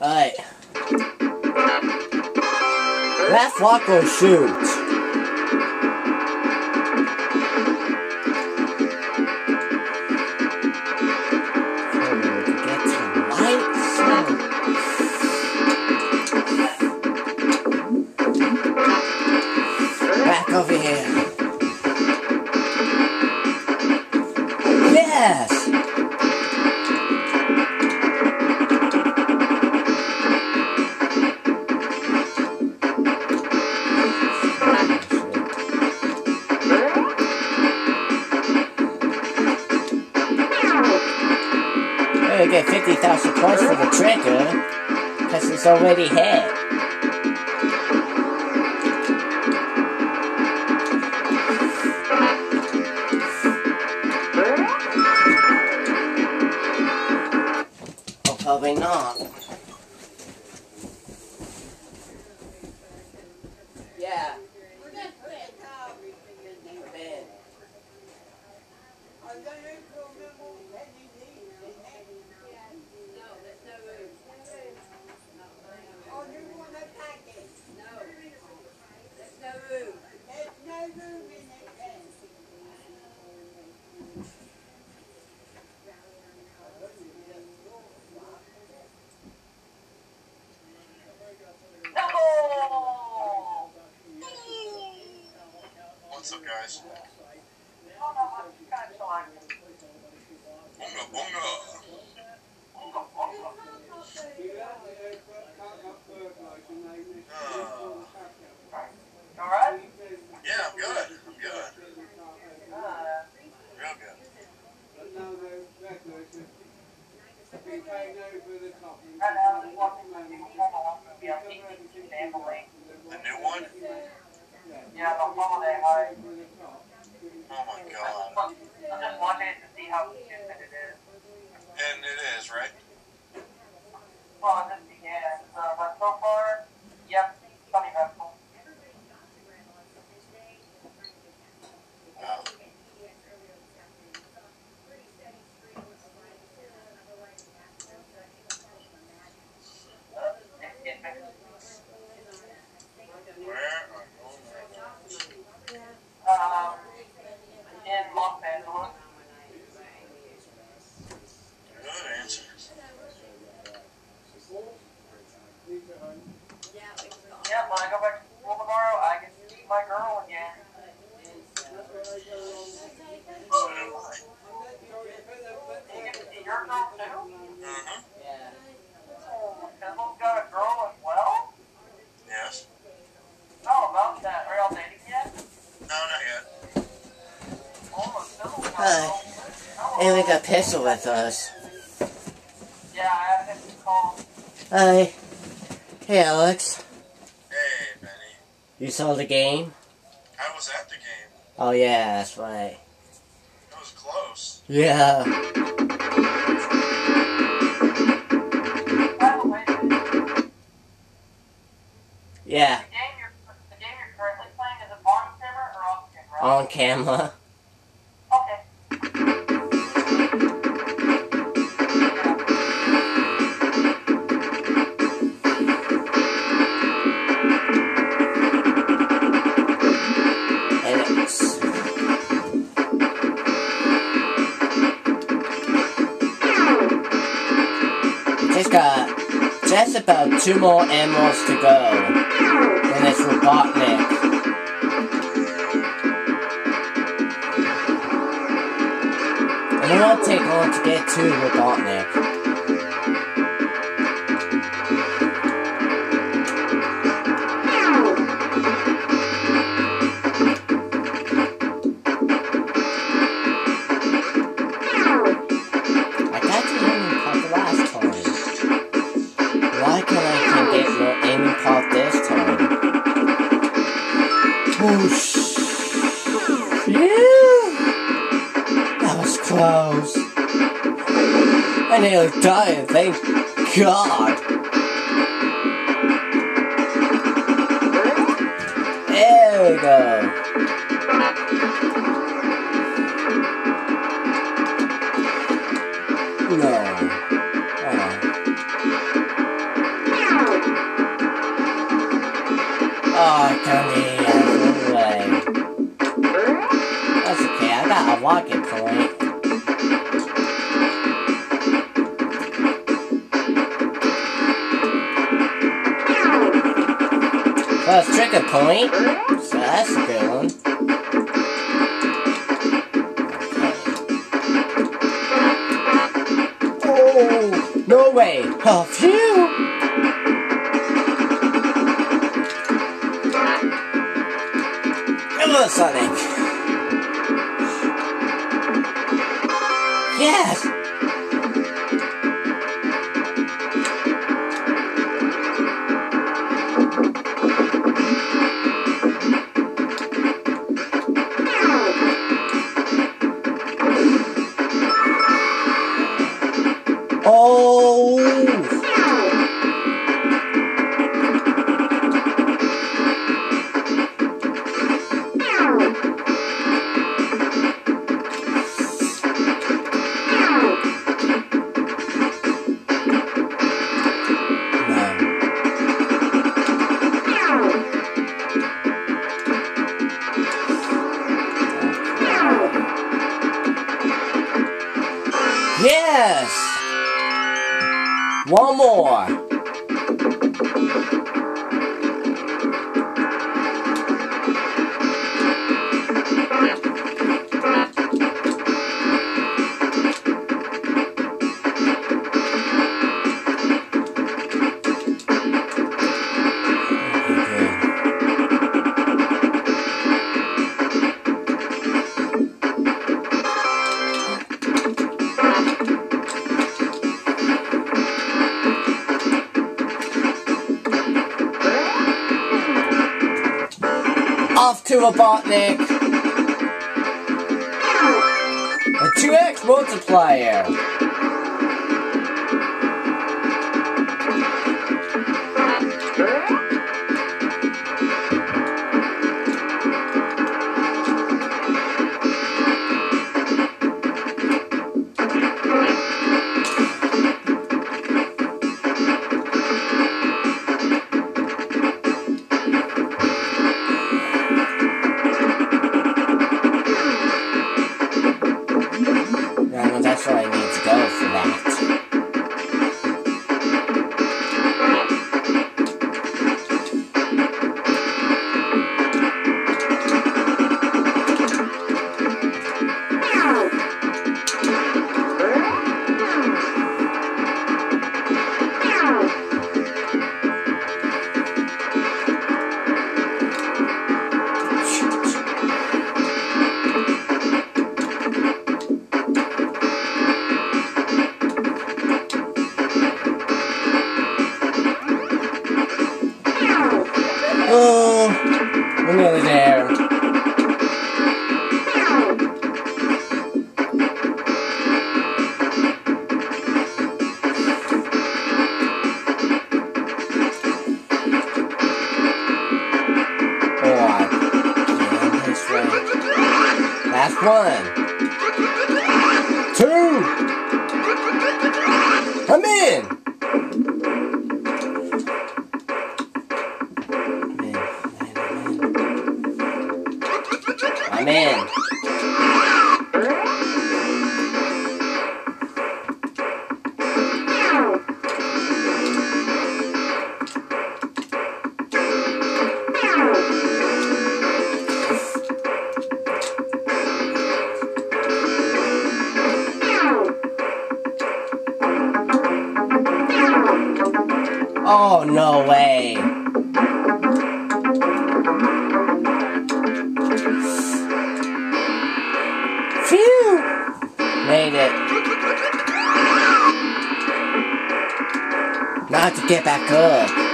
Alright. Left walk or shoot? It's already hit. Oh, probably not. What's up, guys? Bunga bunga. Alright? Yeah, I'm good. I'm good. Real good. The new one? Yeah, the holiday high. Oh my god. I'm just watching it to see how stupid it is. And it is, right? Well, it just began. Uh, but so far, yep, funny vessel. Wow. Where are Um, in Los Angeles. Good answer. Yeah, when I go back to school tomorrow, I get to see my girl again. So do I. You get to see your girl too? Mm-hmm. Yeah. Oh, Fizzle's got a girl as well? Yes. How about that? Are y'all dating yet? No, not yet. Oh, Fizzle's got a Hi. girl. Oh, And we got Pistol with us. Yeah, I had him call. Hi. Hey, Alex. Hey, Benny. You saw the game? I was at the game. Oh, yeah, that's right. It was close. Yeah. By the Yeah. game you're the game you're currently playing is it on camera or off camera? On camera. Two more emeralds to go. And it's Robotnik. And it won't take long to get to Robotnik. nail tire, thank God. There we go. No. Uh-huh. Oh. Oh, Tony, I'm That's okay, I gotta unlock it. First trigger point. So that's a good one. Oh, no way. Oh, phew. Sonic. Yes. Off to Robotnik. A 2x multiplier. One. Two. I'm in. Oh, no way. Phew! Made it. Now to get back up.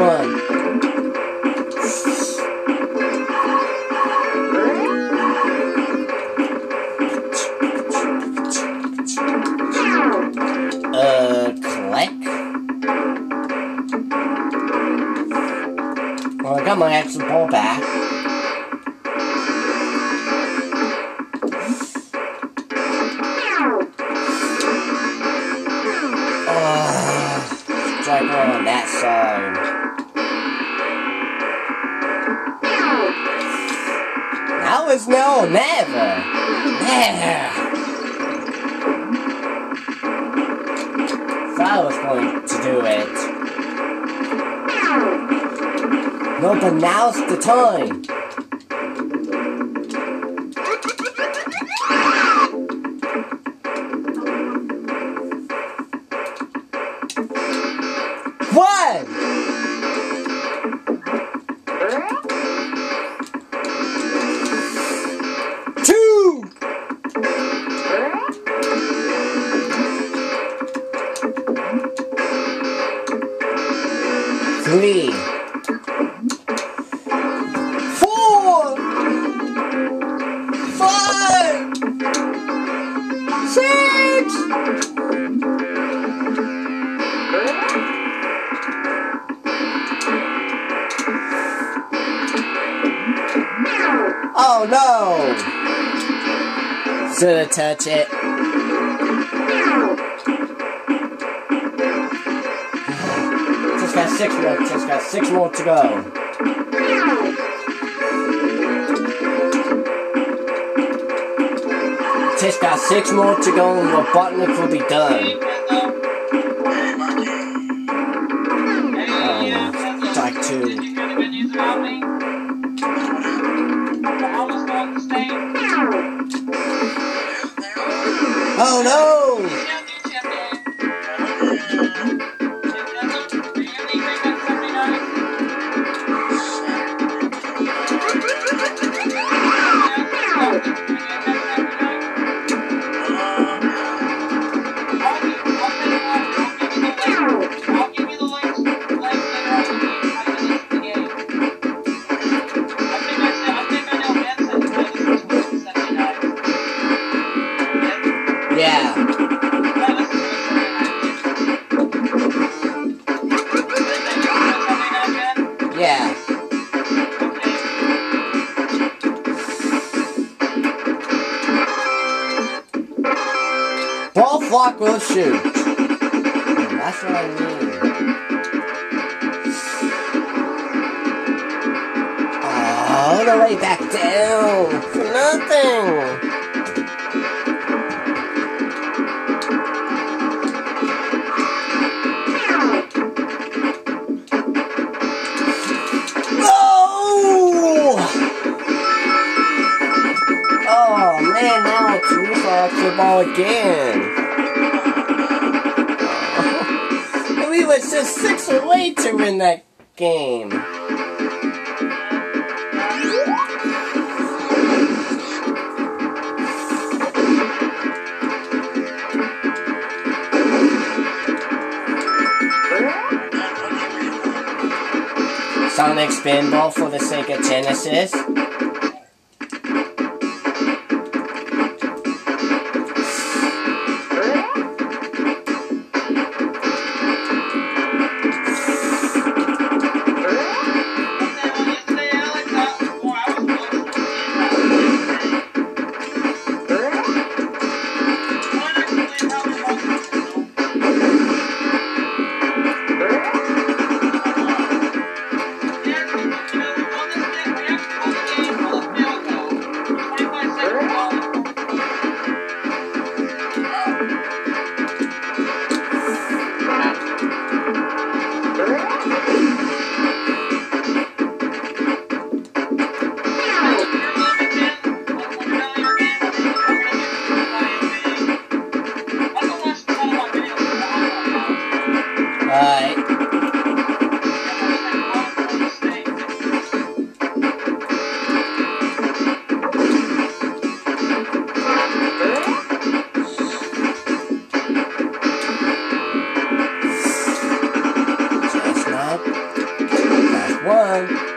one. Uh, click. Well, I got my extra ball back. Uh, try going on that side. Or never. Never. If I was going to do it. No, but now's the time. Three! Four! Oh no! Should have touched it. Got six more. Just got six more to go. Just got six more to go and the button will be done. Oh, like two. Oh, Did you Ball will shoot. That's what I mean. All the way back down for nothing. No! Oh, oh ball again. Was just six away to win that game. Sonic Spinball for the Sega Genesis. One.